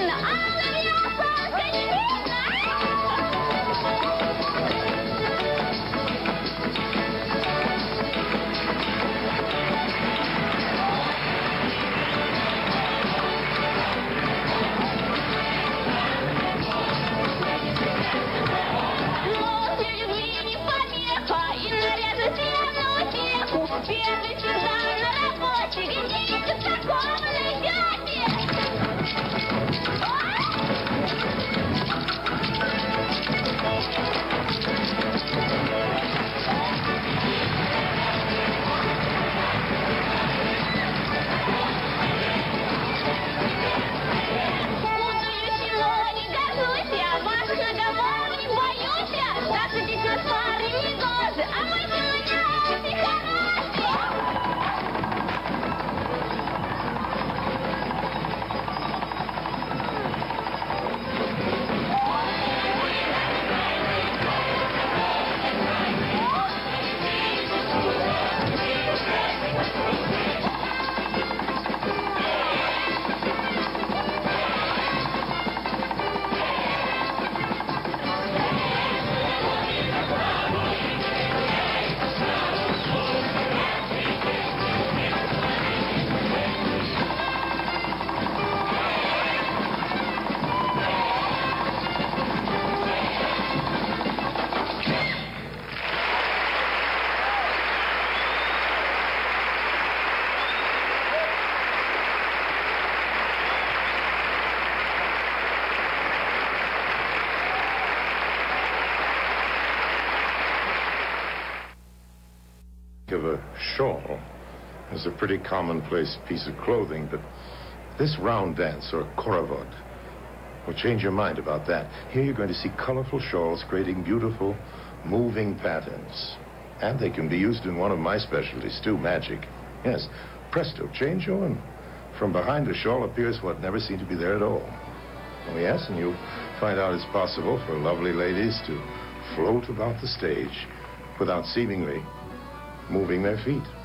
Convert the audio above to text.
in love of you. Of a shawl as a pretty commonplace piece of clothing, but this round dance, or khorovod, will change your mind about that. Here you're going to see colorful shawls creating beautiful, moving patterns. And they can be used in one of my specialties, too, magic. Yes, presto, change your and from behind the shawl appears what never seemed to be there at all. Oh, yes, and you'll find out it's possible for lovely ladies to float about the stage without seemingly moving their feet.